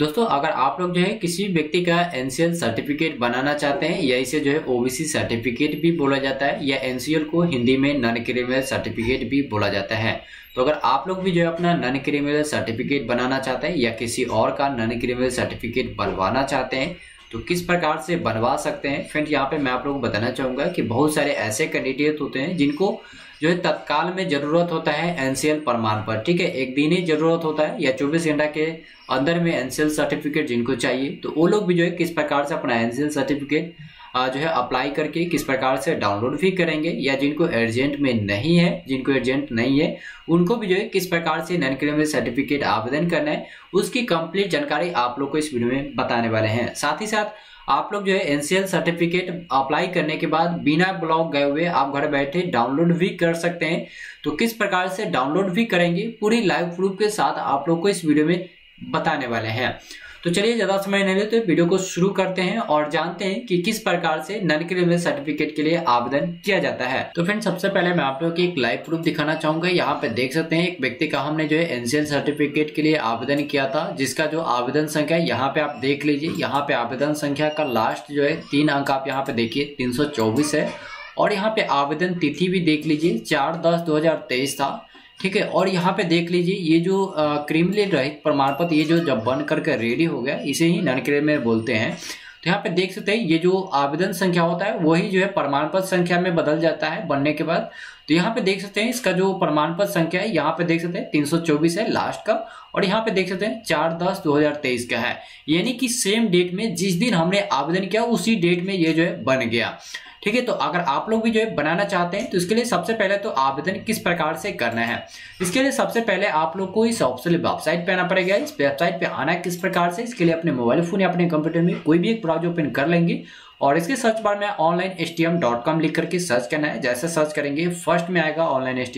दोस्तों, अगर आप लोग जो है किसी व्यक्ति का एनसीएल सर्टिफिकेट बनाना चाहते हैं या इसे जो है ओबीसी सर्टिफिकेट भी बोला जाता है या एनसीएल को हिंदी में नॉन क्रिमिनल सर्टिफिकेट भी बोला जाता है तो अगर आप लोग भी जो है अपना नॉन क्रिमिनल सर्टिफिकेट बनाना चाहते हैं या किसी और का नॉन क्रिमिनल सर्टिफिकेट बनवाना चाहते हैं तो किस प्रकार से बनवा सकते हैं? फ्रेंड यहाँ पे मैं आप लोगों को बताना चाहूँगा कि बहुत सारे ऐसे कैंडिडेट होते हैं जिनको जो है तत्काल में ज़रूरत होता है एनसीएल प्रमाण पर, ठीक है? एक दिन ही ज़रूरत होता है, या 24 घंटा के अंदर में एनसीएल सर्टिफिकेट जिनको चाहिए तो वो लोग भी जो है किस प्रकार से अपना एनसीएल सर्टिफिकेट जो है अप्लाई करके किस प्रकार से डाउनलोड भी करेंगे, या जिनको एजेंट में नहीं है, जिनको एजेंट नहीं है, उनको भी जो है किस प्रकार से नॉन क्रिमिनल सर्टिफिकेट आवेदन करना है, उसकी कंप्लीट जानकारी आप लोग को इस वीडियो में बताने वाले हैं। साथ ही साथ आप लोग जो है एनसीएल सर्टिफिकेट अप्लाई करने के बाद बिना ब्लॉक गए हुए आप घर बैठे डाउनलोड भी कर सकते हैं। तो किस प्रकार से डाउनलोड भी करेंगे, पूरी लाइव प्रूफ के साथ आप लोग को इस वीडियो में बताने वाले हैं। तो चलिए, ज़्यादा समय नहीं लेते वीडियो को शुरू करते हैं और जानते हैं कि किस प्रकार से नन क्रिमिनल सर्टिफिकेट के लिए आवेदन किया जाता है। तो फ्रेंड सबसे पहले मैं आप लोग की एक लाइव प्रूफ दिखाना चाहूँगा। यहाँ पे देख सकते हैं, एक व्यक्ति का हमने जो है एनसीएल सर्टिफिकेट के लिए आवेदन किया था, जिसका जो आवेदन संख्या यहाँ पे आप देख लीजिए, यहाँ पे आवेदन संख्या का लास्ट जो है, तीन अंक आप यहाँ पे देखिए, तीन सौ चौबीस है। और यहाँ पे आवेदन तिथि भी देख लीजिए, चार दस दो था। ठीक है, और यहाँ पे देख लीजिए, ये जो क्रिमिनल रहित प्रमाण पत्र ये जो जब बन करके रेडी हो गया, इसे ही नन में बोलते हैं। तो यहाँ पे देख सकते हैं, ये जो आवेदन संख्या होता है, वही जो है प्रमाण पत्र संख्या में बदल जाता है, बनने के बाद। तो यहाँ पे देख सकते हैं इसका जो प्रमाण पत्र संख्या है, यहाँ पे देख सकते हैं 324 है लास्ट का, और यहाँ पे देख सकते हैं चार दस दो हज़ार तेईस का है। यानी कि सेम डेट में जिस दिन हमने आवेदन किया, उसी डेट में ये जो है बन गया। ठीक है तो अगर आप लोग भी जो है बनाना चाहते हैं तो इसके लिए सबसे पहले तो आवेदन किस प्रकार से करना है? इसके लिए सबसे पहले आप लोग को इस ऑप्शन वेबसाइट पे आना पड़ेगा। इस वेबसाइट पे आना किस प्रकार से? इसके लिए अपने मोबाइल फ़ोन या अपने कंप्यूटर में कोई भी एक ब्राउज़र ओपन कर लेंगे। और इसके सर्च बार में ऑनलाइन एस लिख करके सर्च करना है। जैसे सर्च करेंगे फ़र्स्ट में आएगा ऑनलाइन एस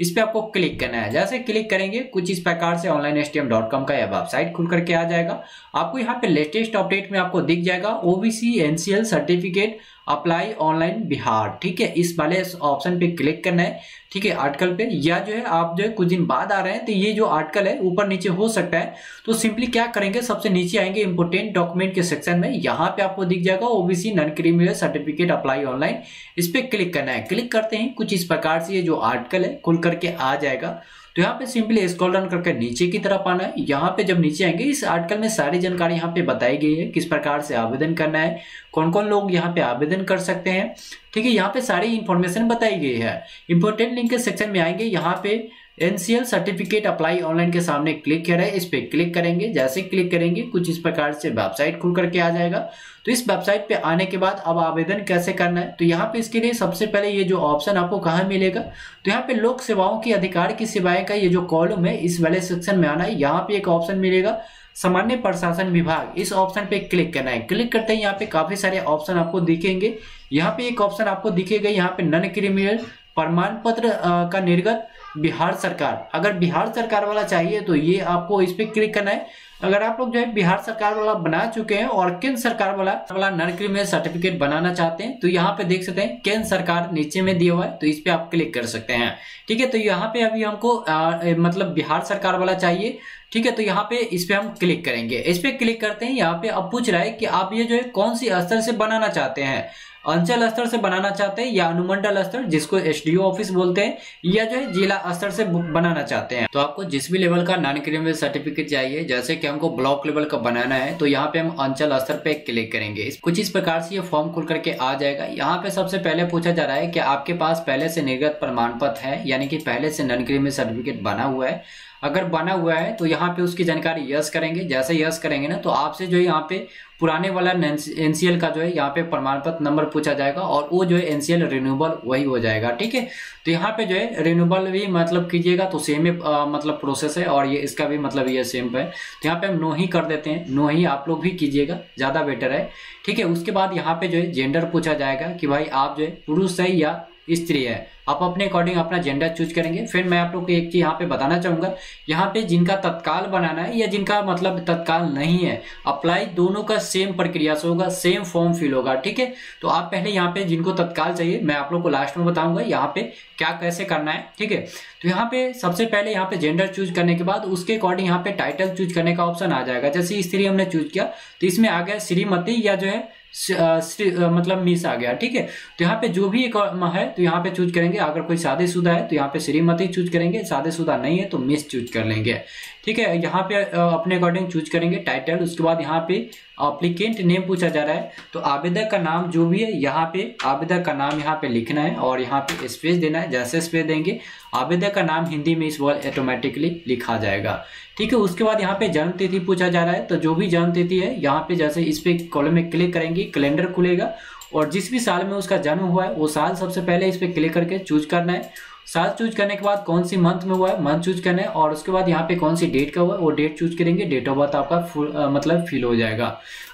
इस पर आपको क्लिक करना है। जैसे क्लिक करेंगे, कुछ इस प्रकार से ऑनलाइन एस का यह वेबसाइट खुल करके आ जाएगा। आपको यहाँ पे लेटेस्ट अपडेट में आपको दिख जाएगा। OBC NCL certificate apply online Bihar, ठीक है? इस वाले ऑप्शन पे क्लिक करना है, ठीक है? आर्टिकल पे। या जो है, आप जो है, कुछ दिन बाद आ रहे हैं तो ये जो आर्टिकल है, ऊपर नीचे हो सकता है। तो सिंपली क्या करेंगे? सबसे नीचे आएँगे इंपोर्टेंट डॉक्यूमेंट के सेक्शन में। यहाँ पे आपको दिख जाएगा OBC non criminal certificate apply online इस पे क्लिक करना है। क्लिक करते हैं कुछ इस प्रकार से ये जो आर्टिकल है, खुल करके आ जाएगा। तो यहाँ पे सिंपली स्क्रॉल डाउन करके नीचे की तरफ़ आना है। यहाँ पे जब नीचे आएँगे, इस आर्टिकल में सारी जानकारी यहाँ पे बताई गई है किस प्रकार से आवेदन करना है कौन कौन लोग यहाँ पे आवेदन कर सकते हैं। ठीक है, यहाँ पे सारी इंफॉर्मेशन बताई गई है। इंपोर्टेंट लिंक के सेक्शन में आएँगे, यहाँ पे एनसीएल सर्टिफिकेट अप्लाई ऑनलाइन के सामने क्लिक करें इस पे क्लिक करेंगे। जैसे क्लिक करेंगे, कुछ इस प्रकार से वेबसाइट खुल करके आ जाएगा। तो इस वेबसाइट पे आने के बाद अब आवेदन कैसे करना है? तो यहाँ पे इसके लिए सबसे पहले ये जो ऑप्शन आपको कहाँ मिलेगा? तो यहाँ पे लोक सेवाओं की अधिकार की सेवाएँ का ये जो कॉलम है, इस वाले सेक्शन में आना है। यहाँ पे एक ऑप्शन मिलेगा, सामान्य प्रशासन विभाग। इस ऑप्शन पे क्लिक करना है। क्लिक करते ही यहाँ पे काफ़ी सारे ऑप्शन आपको दिखेंगे। यहाँ पे एक ऑप्शन आपको दिखेगा, यहाँ पे नन क्रिमिनल प्रमाण पत्र का निर्गत। बिहार सरकार अगर बिहार सरकार वाला चाहिए तो ये आपको इस पे क्लिक करना है। अगर आप लोग जो है बिहार सरकार वाला बना चुके हैं और केंद्र सरकार वाला वाला नन क्रिमिनल सर्टिफिकेट बनाना चाहते हैं तो यहाँ पे देख सकते हैं केंद्र सरकार नीचे में दिया हुआ है तो इस पे आप क्लिक कर सकते हैं। ठीक है तो यहाँ पे अभी हमको आ, मतलब बिहार सरकार वाला चाहिए। ठीक है तो यहाँ पे इस पे हम क्लिक करेंगे। इस पे क्लिक करते हैं यहाँ पे अब पूछ रहा है कि आप ये जो है कौन सी स्तर से बनाना चाहते हैं? अंचल स्तर से बनाना चाहते हैं या अनुमंडल स्तर, जिसको एसडीओ ऑफ़िस बोलते हैं, या जो है जिला स्तर से बनाना चाहते हैं। तो आपको जिस भी लेवल का नॉन क्रिमिनल सर्टिफिकेट चाहिए, जैसे कि हमको ब्लॉक लेवल का बनाना है तो यहाँ पे हम अंचल स्तर पे क्लिक करेंगे। कुछ इस प्रकार से ये फॉर्म खुल करके आ जाएगा। यहाँ पे सबसे पहले पूछा जा रहा है कि आपके पास पहले से निर्गत प्रमाण पत्र है, यानी कि पहले से नॉन क्रिमिनल सर्टिफिकेट बना हुआ है। अगर बना हुआ है तो यहाँ पे उसकी जानकारी यस करेंगे। जैसे यस करेंगे ना तो आपसे जो है यहाँ पे पुराने वाला एनसीएल का जो है, यहाँ पे प्रमाण पत्र नंबर पूछा जाएगा और वो जो है एनसीएल रिन्यूबल वही हो जाएगा, ठीक है? तो यहाँ पे जो है रिन्यूबल भी मतलब कीजिएगा तो सेम ही मतलब प्रोसेस है और ये इसका भी मतलब ये सेम है। तो यहाँ पे हम नो ही कर देते हैं। नो ही आप लोग भी कीजिएगा, ज़्यादा बेटर है, ठीक है? उसके बाद यहाँ पे जो है जेंडर पूछा जाएगा कि भाई आप जो है, पुरुष है या स्त्री है। आप अपने अकॉर्डिंग अपना जेंडर चूज़ करेंगे। फिर मैं आप लोग को एक चीज़ यहाँ पे बताना चाहूँगा। यहाँ पे जिनका तत्काल बनाना है या जिनका मतलब तत्काल नहीं है अप्लाई दोनों का सेम प्रक्रिया से होगा सेम फॉर्म फिल होगा, ठीक है? तो आप पहले यहाँ पे जिनको तत्काल चाहिए, मैं आप लोग को लास्ट में बताऊँगा यहाँ पे क्या कैसे करना है, ठीक है? तो यहाँ पे सबसे पहले यहाँ पे जेंडर चूज़ करने के बाद उसके अकॉर्डिंग यहाँ पे टाइटल चूज़ करने का ऑप्शन आ जाएगा। जैसे स्त्री हमने चूज़ किया तो इसमें आ गया श्रीमती या जो है मतलब मिस आ गया, ठीक है? तो यहाँ पे जो भी एक है तो यहाँ पे चूज़ करेंगे। अगर कोई शादीशुदा है तो यहाँ पे श्रीमती चूज़ करेंगे। शादीशुदा नहीं है तो मिस चूज़ कर लेंगे। ठीक है, यहाँ पे अपने अकॉर्डिंग चूज़ करेंगे टाइटल उसके बाद यहाँ पे अप्लीकेंट नेम पूछा जा रहा है। तो आवेदक का नाम जो भी है, यहाँ पे आवेदक का नाम यहाँ पे लिखना है और यहाँ पे स्पेस देना है, जैसे स्पेस देंगे, आवेदक का नाम हिंदी में इस बार ऑटोमेटिकली लिखा जाएगा। ठीक है, उसके बाद यहाँ पे जन्म तिथि पूछा जा रहा है तो जो भी जन्म तिथि है, यहाँ पे जैसे इस पे कॉलम में क्लिक करेंगे कैलेंडर खुलेगा और जिस भी साल में उसका जन्म हुआ है, वो साल सबसे पहले इस पे क्लिक करके चूज़ करना है। साल चूज़ करने के बाद कौन सी मंथ में हुआ है? मंथ चूज़ करना और उसके बाद यहाँ पे कौन सी डेट का हुआ है? वो डेट चूज़ करेंगे। डेट ऑफ़ बर्थ आपका फुल मतलब फिल हो जाएगा।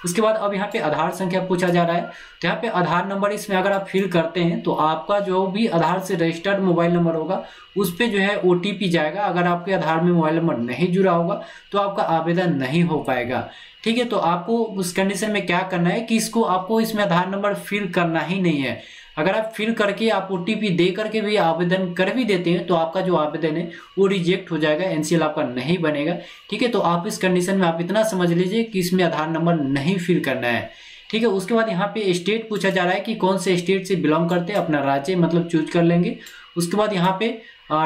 उसके बाद अब यहाँ पे आधार संख्या पूछा जा रहा है। तो यहाँ पे आधार नंबर इसमें अगर आप फिल करते हैं तो आपका जो भी आधार से रजिस्टर्ड मोबाइल नंबर होगा, उस पर जो है ओटीपी जाएगा। अगर आपके आधार में मोबाइल नंबर नहीं जुड़ा होगा तो आपका आवेदन नहीं हो पाएगा। ठीक है तो आपको उस कंडीशन में क्या करना है कि इसको, आपको इसमें आधार नंबर फिल करना ही नहीं है। अगर आप फिल करके आप ओ दे करके भी आवेदन कर भी देते हैं तो आपका जो आवेदन है, वो रिजेक्ट हो जाएगा एनसीएल आपका नहीं बनेगा। ठीक है तो आप इस कंडीशन में आप इतना समझ लीजिए कि इसमें आधार नंबर नहीं फिल करना है। ठीक है, उसके बाद यहाँ पे स्टेट पूछा जा रहा है कि कौन से स्टेट से बिलोंग करते हैं, अपना राज्य मतलब चूज़ कर लेंगे। उसके बाद यहाँ पे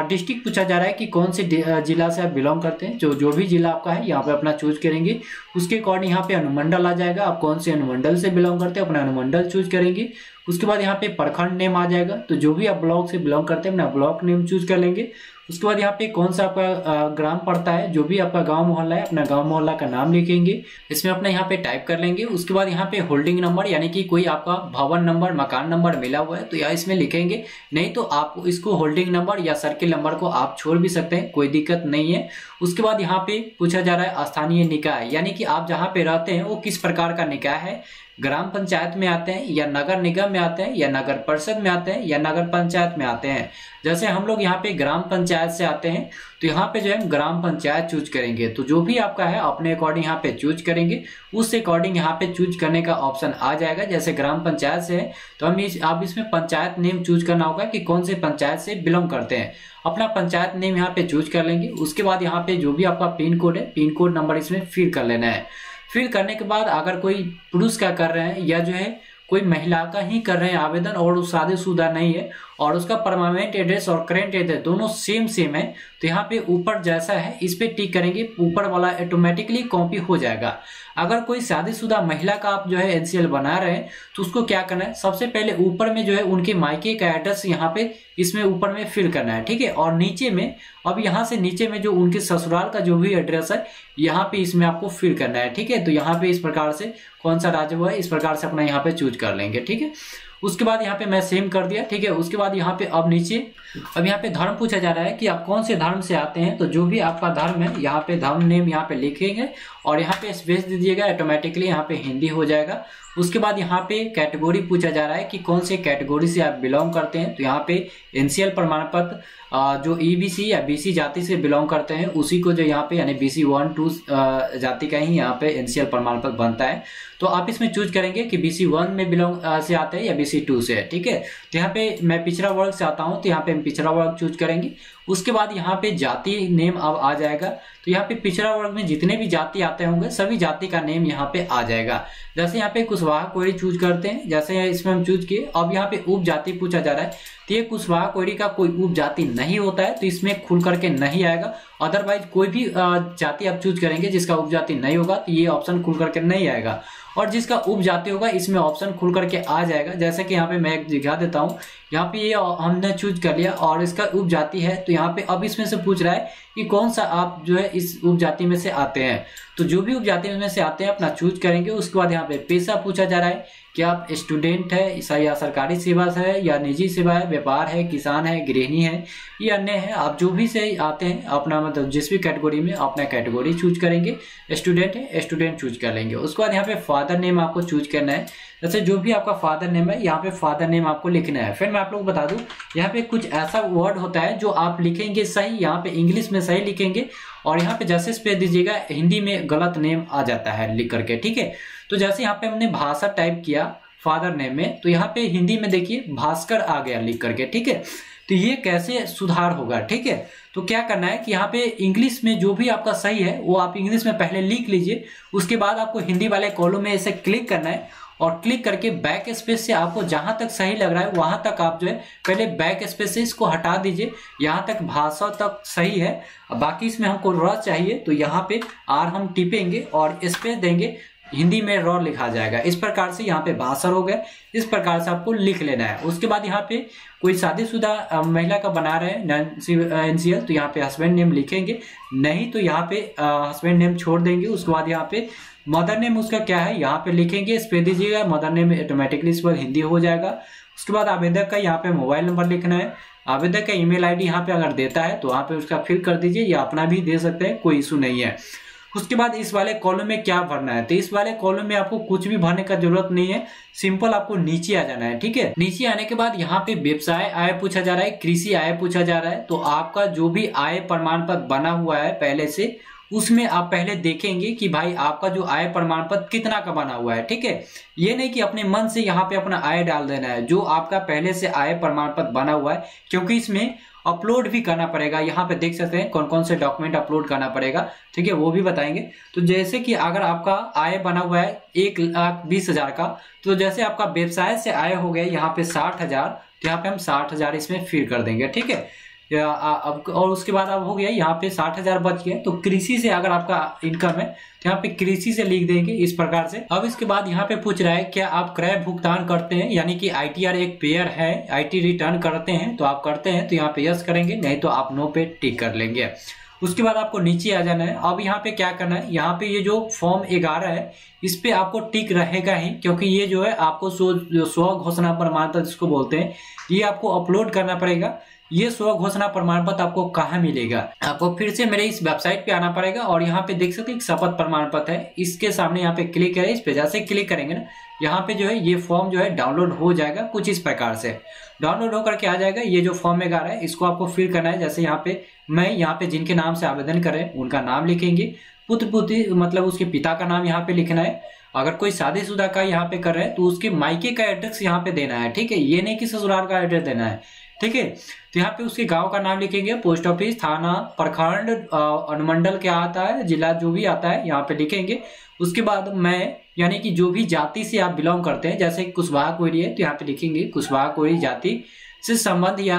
डिस्ट्रिक्ट पूछा जा रहा है कि कौन से जिला से आप बिलोंग करते हैं, जो जो भी जिला आपका है, यहाँ पे अपना चूज़ करेंगे। उसके अकॉर्डिंग यहाँ पे अनुमंडल आ जाएगा, आप कौन से अनुमंडल से बिलोंग करते हैं, अपना अनुमंडल चूज़ करेंगे। उसके बाद यहाँ पे प्रखंड नेम आ जाएगा। तो जो भी आप ब्लॉक से बिलोंग करते हैं, अपना ब्लॉक नेम चूज़ कर लेंगे। उसके बाद यहाँ पे कौन सा आपका ग्राम पड़ता है, जो भी आपका गाँव मोहल्ला है, अपना गाँव मोहल्ला का नाम लिखेंगे। इसमें अपना यहाँ पे टाइप कर लेंगे। उसके बाद यहाँ पे होल्डिंग नंबर यानी कि कोई आपका भवन नंबर मकान नंबर मिला हुआ है तो यह इसमें लिखेंगे। नहीं तो आप इसको होल्डिंग नंबर या सर्किल नंबर को आप छोड़ भी सकते हैं, कोई दिक्कत नहीं है। उसके बाद यहाँ पे पूछा जा रहा है स्थानीय निकाय, यानी कि आप जहाँ पे रहते हैं, वो किस प्रकार का निकाय है? ग्राम पंचायत में आते हैं या नगर निगम में आते हैं या नगर परिषद में आते हैं या नगर पंचायत में आते हैं। जैसे हम लोग यहाँ पे ग्राम पंचायत से आते हैं तो यहाँ पे जो है ग्राम पंचायत चूज़ करेंगे। तो जो भी आपका है, अपने अकॉर्डिंग यहाँ पे चूज़ करेंगे। उस अकॉर्डिंग यहाँ पे चूज़ करने का ऑप्शन आ जाएगा। जैसे ग्राम पंचायत से है तो हम इस आप इसमें पंचायत नेम चूज़ करना होगा कि कौन से पंचायत से बिलोंग करते हैं। अपना पंचायत नेम यहाँ पे चूज़ कर लेंगे। उसके बाद यहाँ पे जो भी आपका पिन कोड है पिन कोड नंबर इसमें फिल कर लेना है। फिल करने के बाद अगर कोई पुरुष क्या कर रहे हैं या जो है कोई महिला का ही कर रहे हैं आवेदन और वो शादीशुदा नहीं है और उसका परमानेंट एड्रेस और करेंट एड्रेस दोनों सेम सेम है। तो यहाँ पे ऊपर जैसा है, इस पे टिक करेंगे, ऊपर वाला ऑटोमेटिकली कॉपी हो जाएगा। अगर कोई शादीशुदा महिला का आप जो है एनसीएल बना रहे हैं तो उसको क्या करना है? सबसे पहले ऊपर में जो है उनके मायके का एड्रेस यहाँ पे इसमें ऊपर में फिल करना है, ठीक है? और नीचे में, अब यहाँ से नीचे में जो उनके ससुराल का जो भी एड्रेस है, यहाँ पे इसमें आपको फिल करना है, ठीक है? तो यहाँ पे इस प्रकार से कौन सा राज्य हुआ है, इस प्रकार से अपना यहाँ पे चूज़ कर लेंगे, ठीक है? उसके बाद यहाँ पे मैं सेम कर दिया, ठीक है? उसके बाद यहाँ पे अब नीचे, अब यहाँ पे धर्म पूछा जा रहा है कि आप कौन से धर्म से आते हैं? तो जो भी आपका धर्म है, यहाँ पे धर्म नेम यहाँ पे लिखेंगे और यहाँ पे स्पेस दीजिएगा ऑटोमेटिकली यहाँ पे हिंदी हो जाएगा। उसके बाद यहाँ पे कैटेगोरी पूछा जा रहा है कि कौन से कैटेगोरी से आप बिलोंग करते हैं। तो यहाँ पे एनसीएल प्रमाण पत्र जो ईबीसी e या बीसी जाति से बिलोंग करते हैं, उसी को जो यहाँ पे, यानी बीसी वन टू जाति का ही यहाँ पे एनसीएल प्रमाण पत्र बनता है। तो आप इसमें चूज़ करेंगे कि बीसी वन में बिलोंग से आते हैं या बीसी टू से ठीक है? तो यहाँ पे मैं पिछड़ा वर्ग से आता हूँ तो यहाँ पे हम पिछड़ा वर्ग चूज़ करेंगे। उसके बाद यहाँ पे जाति नेम अब आ जाएगा। तो यहाँ पे पिछड़ा वर्ग में जितने भी जाति आते होंगे, सभी जाति का नेम यहाँ पे आ जाएगा। जैसे यहाँ पे कुशवाहा क्वेरी चूज़ करते हैं, जैसे इसमें हम चूज़ किए, अब यहाँ पे उप जाति पूछा जा रहा है। तो ये कुशवाहा कोयरी का कोई उप जाति नहीं होता है तो इसमें खुल करके नहीं आएगा। अदरवाइज़ कोई भी जाति आप चूज़ करेंगे जिसका उप जाति नहीं होगा तो ये ऑप्शन खुल करके नहीं आएगा। और जिसका उप जाति होगा, इसमें ऑप्शन खुल करके आ जाएगा। जैसे कि यहाँ पे मैं एक दिखा देता हूँ। यहाँ पे ये हमने चूज़ कर लिया और इसका उप जाति है। तो यहाँ पे अब इसमें से पूछ रहा है कि कौन सा आप जो है इस उप जाति में से आते हैं। तो जो भी उप जाति में से आते हैं, अपना चूज़ करेंगे। उसके बाद यहाँ पे पेशा पूछा जा रहा है कि आप स्टूडेंट है या सरकारी सेवा से है, या निजी सेवा है व्यापार है, किसान है, गृहिणी है, ये अन्य है? आप जो भी से आते हैं, अपना मतलब जिस भी कैटेगरी में अपना कैटेगरी चूज़ करेंगे स्टूडेंट है स्टूडेंट चूज़ कर लेंगे। उसके बाद यहाँ पे फादर नेम आपको चूज़ करना है। जैसे जो भी आपका फादर नेम है, यहाँ पे फादर नेम आपको लिखना है। फिर मैं आप लोग को बता दूँ, यहाँ पे कुछ ऐसा वर्ड होता है जो आप लिखेंगे सही, यहाँ पे इंग्लिश में सही लिखेंगे और यहाँ पे जैसे स्पेस दीजिएगा, हिंदी में गलत नेम आ जाता है लिख करके, ठीक है? तो जैसे यहाँ पे हमने भाषा टाइप किया फादर नेम में तो यहाँ पे हिंदी में देखिए, भास्कर आ गया लिख करके, ठीक है? तो ये कैसे सुधार होगा, ठीक है? तो क्या करना है कि यहाँ पे इंग्लिश में जो भी आपका सही है, वो आप इंग्लिश में पहले लिख लीजिए, उसके बाद आपको हिंदी वाले कॉलम में ऐसे क्लिक करना है और क्लिक करके बैक स्पेस से आपको जहाँ तक सही लग रहा है, वहाँ तक आप जो है, पहले बैक स्पेस से इसको हटा दीजिए। यहाँ तक भाषा तक सही है। बाकी इसमें हमको र चाहिए तो यहाँ पे आर हम टिपेंगे और स्पेस देंगे। हिंदी में रॉ लिखा जाएगा। इस प्रकार से यहाँ पे बासर हो। गया इस प्रकार से आपको लिख लेना है। उसके बाद यहाँ पे कोई शादीशुदा महिला का बना रहे हैं तो यहाँ पे हस्बैंड नेम लिखेंगे। नहीं तो यहाँ पे हस्बैंड नेम छोड़ देंगे। उसके बाद यहाँ पे मदर नेम उसका क्या है? यहाँ पे लिखेंगे पे दीजिएगा, मदर नेम ऑटोमेटिकली इस पर हिंदी हो जाएगा। उसके बाद आवेदक का यहाँ पे मोबाइल नंबर लिखना है। आवेदक का ईमेल आईडी यहाँ पे अगर देता है तो वहाँ पे उसका फिल कर दीजिए, या अपना भी दे सकते हैं, कोई इशू नहीं है। उसके बाद इस वाले कॉलम में क्या भरना है? तो इस वाले कॉलम में आपको कुछ भी भरने का ज़रूरत नहीं है। सिंपल आपको नीचे आ जाना है, ठीक है? नीचे आने के बाद यहाँ पे व्यवसाय आय पूछा जा रहा है, कृषि आय पूछा जा रहा है। तो आपका जो भी आय प्रमाण पत्र बना हुआ है, पहले से उसमें आप पहले देखेंगे कि भाई आपका जो आय प्रमाण पत्र कितना का बना हुआ है, ठीक है? ये नहीं कि अपने मन से यहाँ पे अपना आय डाल देना है, जो आपका पहले से आय प्रमाण पत्र बना हुआ है, क्योंकि इसमें अपलोड भी करना पड़ेगा। यहाँ पे देख सकते हैं कौन कौन से डॉक्यूमेंट अपलोड करना पड़ेगा, ठीक है? वो भी बताएँगे। तो जैसे कि अगर आपका आय बना हुआ है एक लाख बीस हज़ार का तो जैसे आपका व्यवसाय से आय हो गया यहाँ पे साठ हज़ार तो यहाँ पे हम साठ हज़ार इसमें फिर कर देंगे, ठीक है? अब, और उसके बाद अब हो गया, यहाँ पे साठ हज़ार बच गया। तो कृषि से अगर आपका इनकम है तो यहाँ पे कृषि से लिख देंगे इस प्रकार से। अब इसके बाद यहाँ पे पूछ रहा है, क्या आप क्रय भुगतान करते हैं? यानी कि आईटीआर एक पेयर है आईटी रिटर्न करते हैं तो आप करते हैं तो यहाँ पे यस करेंगे, नहीं तो आप नो पे टिक कर लेंगे। उसके बाद आपको नीचे आ जाना है। अब यहाँ पे क्या करना है? यहाँ पे ये जो फॉर्म ग्यारह है, इस पे आपको टिक रहेगा ही, क्योंकि ये जो है, आपको स्व घोषणा प्रमाण पत्र जिसको बोलते हैं, ये आपको अपलोड करना पड़ेगा। ये स्व घोषणा प्रमाण पत्र आपको कहाँ मिलेगा? आपको फिर से मेरे इस वेबसाइट पे आना पड़ेगा और यहाँ पे देख सकते हैं शपथ प्रमाण पत्र है। इसके सामने यहाँ पे क्लिक करें, इस पे जैसे क्लिक करेंगे ना, यहाँ पे जो है ये फॉर्म जो है डाउनलोड हो जाएगा कुछ इस प्रकार से। डाउनलोड होकर के आ जाएगा, ये जो फॉर्म में गा रहा है, इसको आपको फिल करना है। जैसे यहाँ पे मैं यहाँ पे जिनके नाम से आवेदन करें उनका नाम लिखेंगे। पुत्र पुत्री मतलब उसके पिता का नाम यहाँ पे लिखना है। अगर कोई शादीशुदा का यहाँ पे कर रहे हैं तो उसके मायके का एड्रेस यहाँ पे देना है। ठीक है, ये नहीं कि ससुराल का एड्रेस देना है। ठीक है? तो यहाँ पे उसके गाँव का नाम लिखेंगे पोस्ट ऑफ़िस थाना, प्रखंड अनुमंडल क्या आता है, जिला जो भी आता है, यहाँ पे लिखेंगे। उसके बाद मैं, यानी कि जो भी जाति से आप बिलोंग करते हैं, जैसे कुशवाहा कोयरी है तो यहाँ पे लिखेंगे कुशवाहा कोयरी जाति से संबंध या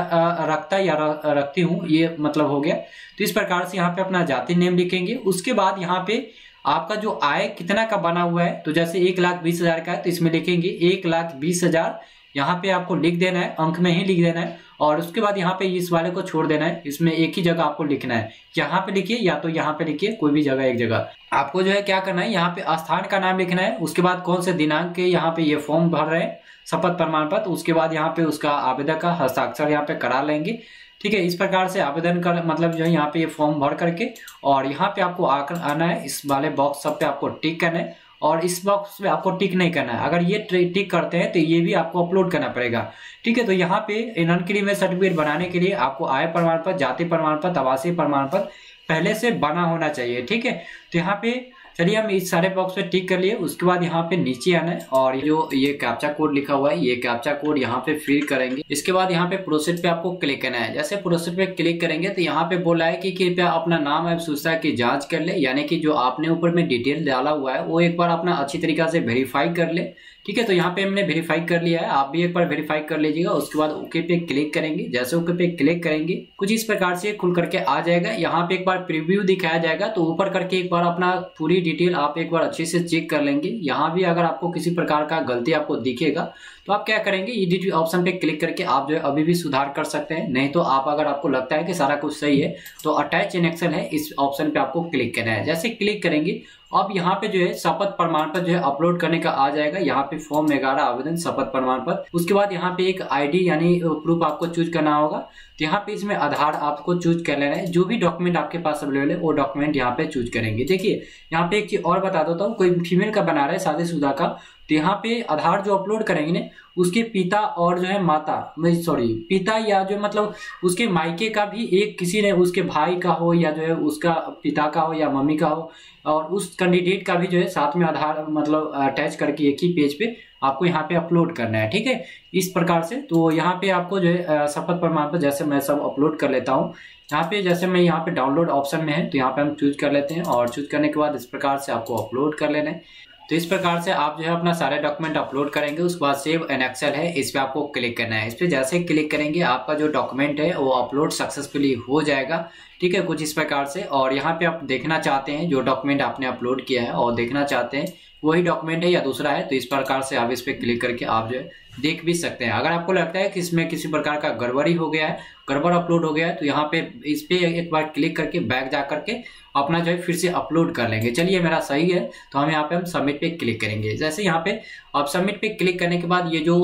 रखता या रखती हूँ, ये मतलब हो गया। तो इस प्रकार से यहाँ पे अपना जाति नेम लिखेंगे। उसके बाद यहाँ पे आपका जो आय कितना का बना हुआ है तो जैसे एक लाख बीस हज़ार का है तो इसमें लिखेंगे एक लाख बीस हज़ार यहाँ पे आपको लिख देना है अंक में ही लिख देना है और उसके बाद यहाँ पे इस वाले को छोड़ देना है इसमें एक ही जगह आपको लिखना है यहाँ पे लिखिए या तो यहाँ पे लिखिए कोई भी जगह एक जगह आपको जो है क्या करना है यहाँ पे स्थान का नाम लिखना है उसके बाद कौन से दिनांक के यहाँ पे ये फॉर्म भर रहे हैं शपथ प्रमाण पत्र उसके बाद यहाँ पे उसका आवेदक का हस्ताक्षर यहाँ पे करा लेंगे ठीक है इस प्रकार से आवेदन कर मतलब जो है यहाँ पे ये फॉर्म भर करके और यहाँ पे आपको आकर आना है इस वाले बॉक्स सब पे आपको टिक करना है और इस बॉक्स में आपको टिक नहीं करना है। अगर ये टिक करते हैं तो ये भी आपको अपलोड करना पड़ेगा। ठीक है तो यहाँ पे नॉन क्रीमेल सर्टिफिकेट बनाने के लिए आपको आय प्रमाण पत्र, जाति प्रमाण पत्र, आवासीय प्रमाण पत्र पहले से बना होना चाहिए। ठीक है तो यहाँ पे चलिए हम इस सारे बॉक्स पे टिक कर लिए, उसके बाद यहाँ पे नीचे आना है और जो ये कैप्चा कोड लिखा हुआ है, ये कैप्चा कोड यहाँ पे फिल करेंगे। इसके बाद यहाँ पे प्रोसेस पे आपको क्लिक करना है। जैसे प्रोसेस पे क्लिक करेंगे तो यहाँ पे बोला है की कृपया अपना नाम एवं सूचना की जाँच कर ले, यानी की जो आपने ऊपर में डिटेल डाला हुआ है, वो एक बार अपना अच्छी तरीका से वेरीफाई कर ले। ठीक है तो यहाँ पे हमने वेरीफाई कर लिया है। आप भी एक बार वेरीफाई कर लीजिएगा, उसके बाद ओके पे क्लिक करेंगे। जैसे ओके पे क्लिक करेंगे, कुछ इस प्रकार से खुल करके आ जाएगा। यहाँ पे एक बार प्रीव्यू दिखाया जाएगा तो ऊपर करके एक बार अपना पूरी डिटेल आप एक बार अच्छे से चेक कर लेंगे। यहाँ भी अगर आपको किसी प्रकार का गलती आपको दिखेगा तो आप क्या करेंगे एडिट ऑप्शन पे क्लिक करके आप जो है अभी भी सुधार कर सकते हैं। नहीं तो आप, अगर आपको लगता है कि सारा कुछ सही है तो अटैच इन है, इस ऑप्शन पे आपको क्लिक करना है। जैसे क्लिक करेंगे अब यहाँ पे जो है शपथ प्रमाण पत्र जो है अपलोड करने का आ जाएगा। यहाँ पे फॉर्म ग्यारह आवेदन शपथ प्रमाण पत्र। उसके बाद यहाँ पे एक आईडी यानी प्रूफ आपको चूज़ करना होगा। तो यहाँ पे इसमें आधार आपको चूज़ कर लेना है। जो भी डॉक्यूमेंट आपके पास अवेलेबल है, वो डॉक्यूमेंट यहाँ पे चूज़ करेंगे। देखिए, यहाँ पे एक चीज़ और बता देता हूँ। कोई फीमेल का बना रहा है शादीशुदा का। तो यहाँ पे आधार जो अपलोड करेंगे ना, उसके पिता और जो है माता सॉरी पिता या जो मतलब उसके मायके का भी एक किसी ने उसके भाई का हो या जो है उसका पिता का हो या मम्मी का हो, और उस कैंडिडेट का भी जो है साथ में आधार मतलब अटैच करके एक ही पेज पे आपको यहाँ पे अपलोड करना है, ठीक है? इस प्रकार से तो यहाँ पे आपको जो है शपथ प्रमाण पत्र जैसे मैं सब अपलोड कर लेता हूँ, यहाँ पे जैसे मैं यहाँ पे डाउनलोड ऑप्शन में है तो यहाँ पे हम चूज़ कर लेते हैं, और चूज़ करने के बाद इस प्रकार से आपको अपलोड कर लेना है। तो इस प्रकार से आप जो है अपना सारे डॉक्यूमेंट अपलोड करेंगे, उसके बाद सेव एन एक्सेल है, इस पर आपको क्लिक करना है। इस पर जैसे क्लिक करेंगे, आपका जो डॉक्यूमेंट है, वो अपलोड सक्सेसफुली हो जाएगा। ठीक है, कुछ इस प्रकार से। और यहाँ पे आप देखना चाहते हैं, जो डॉक्यूमेंट आपने अपलोड किया है, और देखना चाहते हैं, वही डॉक्यूमेंट है या दूसरा है तो इस प्रकार से आप इस पर क्लिक करके आप जो है देख भी सकते हैं। अगर आपको लगता है कि इसमें किसी प्रकार का गड़बड़ी हो गया है, गड़बड़ अपलोड हो गया है तो यहाँ पे इस पे एक बार क्लिक करके बैक जा करके अपना जो है फिर से अपलोड कर लेंगे। चलिए, मेरा सही है तो हम यहाँ पे हम सबमिट पे क्लिक करेंगे। जैसे यहाँ पे अब सबमिट पे क्लिक करने के बाद ये जो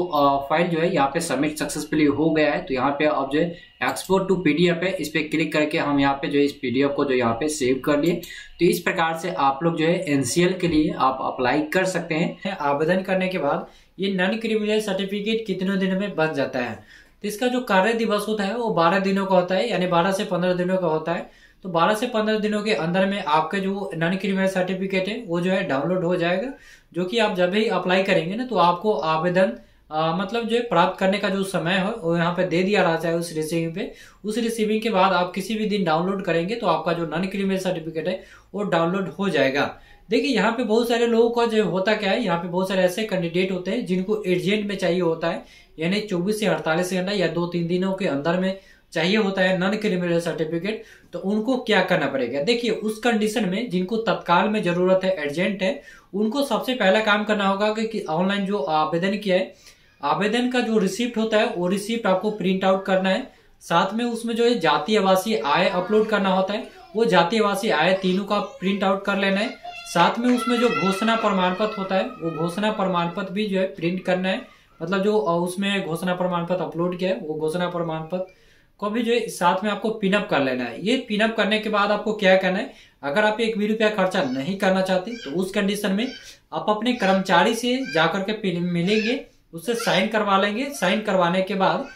फ़ाइल जो है यहाँ पे सबमिट सक्सेसफुली हो गया है तो यहाँ पे अब जो है एक्सपोर्ट टू पीडीएफ है, इस पे क्लिक करके हम यहाँ पे जो है इस पीडीएफ को जो यहाँ पे सेव कर लिए। तो इस प्रकार से आप लोग जो है एनसीएल के लिए आप अप्लाई कर सकते हैं। आवेदन करने के बाद ये नॉन क्रिमिनल सर्टिफिकेट कितने दिनों में बन जाता है? तो इसका जो कार्य दिवस होता है वो बारह दिनों का होता है यानी बारह से पंद्रह दिनों का होता है। तो 12 से 15 दिनों के अंदर में आपका जो नॉन क्रिमिनल सर्टिफिकेट है वो जो है डाउनलोड हो जाएगा जो कि आप जब भी अप्लाई करेंगे ना तो आपको आवेदन आ, मतलब जो प्राप्त करने का जो समय है वो यहाँ पे दे दिया रहता है उस रिसीविंग पे। उस रिसीविंग के बाद आप किसी भी दिन डाउनलोड करेंगे तो आपका जो नॉन क्रिमिनल सर्टिफिकेट है वो डाउनलोड हो जाएगा। देखिए, यहाँ पे बहुत सारे लोगों का जो होता क्या है, यहाँ पे बहुत सारे ऐसे कैंडिडेट होते हैं जिनको एजेंट में चाहिए होता है। यानी चौबीस से अड़तालीस घंटा या दो तीन दिनों के अंदर में चाहिए होता है नॉन क्रिमिनल सर्टिफिकेट तो उनको क्या करना पड़ेगा? देखिए, उस कंडीशन में जिनको तत्काल में ज़रूरत है एजेंट है, उनको सबसे पहला काम करना होगा कि ऑनलाइन जो आवेदन किया है, आवेदन का जो रिसिप्ट होता है, वो रिसिप्ट आपको प्रिंट आउट करना है। साथ में उसमें जो है जाति आवासीय आय अपलोड करना होता है, वो जाति आवासीय आय तीनों का प्रिंट आउट कर लेना है। साथ में उसमें जो घोषणा प्रमाण पत्र होता है, वो घोषणा प्रमाण पत्र भी जो है प्रिंट करना है। मतलब जो उसमें घोषणा प्रमाण पत्र अपलोड किया है, वो घोषणा प्रमाण पत्र को भी जो है, साथ में आपको पिनअप कर लेना है। ये पिनअप करने के बाद आपको क्या करना है, अगर आप एक भी रुपया खर्चा नहीं करना चाहते तो उस कंडीशन में आप अपने कर्मचारी से जाकर के मिलेंगे उससे साइन करवा लेंगे। साइन करवाने के बाद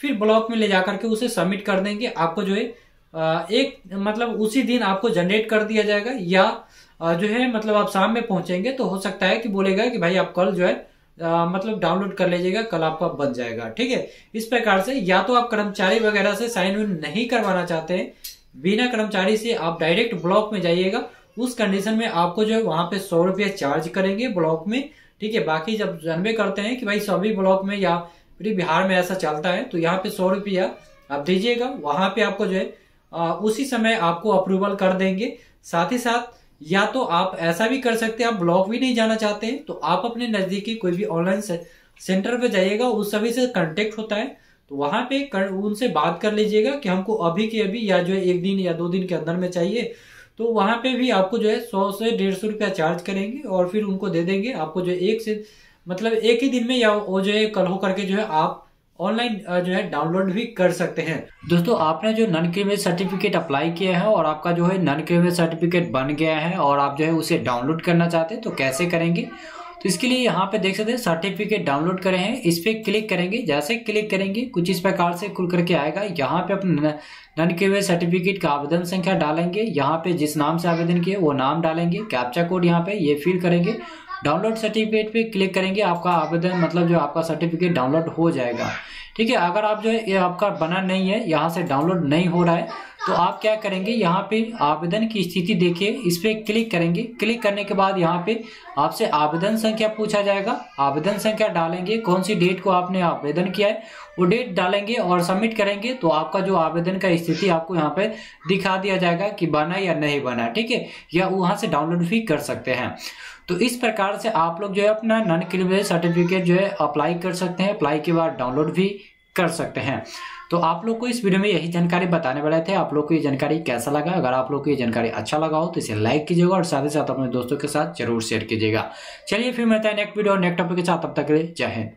फिर ब्लॉक में ले जाकर के उसे सबमिट कर देंगे। आपको जो है एक मतलब उसी दिन आपको जनरेट कर दिया जाएगा, या जो है मतलब आप शाम में पहुँचेंगे तो हो सकता है कि बोलेगा कि भाई आप कल जो है आ, मतलब डाउनलोड कर लीजिएगा कल आपका बन जाएगा ठीक है? इस प्रकार से या तो आप कर्मचारी वगैरह से साइन इन नहीं करवाना चाहते हैं बिना कर्मचारी से आप डायरेक्ट ब्लॉक में जाइएगा उस कंडीशन में आपको जो है वहाँ पे सौ रुपया चार्ज करेंगे ब्लॉक में ठीक है? बाकी जब जानवे करते हैं कि भाई सभी ब्लॉक में या बिहार में ऐसा चलता है तो यहाँ पे सौ रुपया आप दीजिएगा वहाँ पे आपको जो है उसी समय आपको अप्रूवल कर देंगे। साथ ही साथ या तो आप ऐसा भी कर सकते हैं आप ब्लॉक भी नहीं जाना चाहते हैं तो आप अपने नजदीकी कोई भी ऑनलाइन सेंटर पे जाइएगा उस सभी से कांटेक्ट होता है तो वहाँ पे कर, उनसे बात कर लीजिएगा कि हमको अभी के अभी या जो है एक दिन या दो दिन के अंदर में चाहिए तो वहाँ पे भी आपको जो है सौ से डेढ़ सौ रुपया चार्ज करेंगे और फिर उनको दे देंगे आपको जो एक से मतलब एक ही दिन में या वो जो है कल हो करके जो है आप ऑनलाइन जो है, डाउनलोड भी कर सकते हैं। दोस्तों, आपने जो नन क्रिमिनल सर्टिफिकेट अप्लाई किया है और आपका जो है नन क्रिमिनल सर्टिफिकेट बन गया है और आप जो है उसे डाउनलोड करना चाहते हैं तो कैसे करेंगे? तो इसके लिए यहाँ पे देख सकते हैं, सर्टिफिकेट डाउनलोड करे हैं। इस पे क्लिक करेंगे। जैसे क्लिक करेंगे, कुछ इस प्रकार से खुल करके आएगा। यहाँ पे अपने नन के सर्टिफिकेट का आवेदन संख्या डालेंगे। यहाँ पे जिस नाम से आवेदन किए वो नाम डालेंगे। कैप्चा कोड यहाँ पे ये फिल करेंगे। डाउनलोड सर्टिफिकेट पे क्लिक करेंगे, आपका आवेदन मतलब जो आपका सर्टिफिकेट डाउनलोड हो जाएगा। ठीक है, अगर आप जो है, ये आपका बना नहीं है, यहाँ से डाउनलोड नहीं हो रहा है तो आप क्या करेंगे, यहाँ पे आवेदन की स्थिति देखिए, इस पर क्लिक करेंगे। क्लिक करने के बाद यहाँ पे आपसे आवेदन संख्या पूछा जाएगा। आवेदन संख्या डालेंगे, कौन सी डेट को आपने आवेदन किया है, वो डेट डालेंगे और सबमिट करेंगे तो आपका जो आवेदन का स्थिति आपको यहाँ पे दिखा दिया जाएगा कि बना या नहीं बना। ठीक है, या वहाँ से डाउनलोड भी कर सकते हैं। तो इस प्रकार से आप लोग जो है अपना नन क्रिमिनल सर्टिफिकेट जो है अप्लाई कर सकते हैं। अप्लाई के बाद डाउनलोड भी कर सकते हैं। तो आप लोग को इस वीडियो में यही जानकारी बताने वाले थे। आप लोग को ये जानकारी कैसा लगा? अगर आप लोग को ये जानकारी अच्छा लगा हो तो इसे लाइक कीजिएगा और साथ ही साथ अपने दोस्तों के साथ ज़रूर शेयर कीजिएगा। चलिए फिर मिलता है नेक्स्ट वीडियो नेक्स्ट टॉपिक के साथ। तब तक के लिए जय हिंद।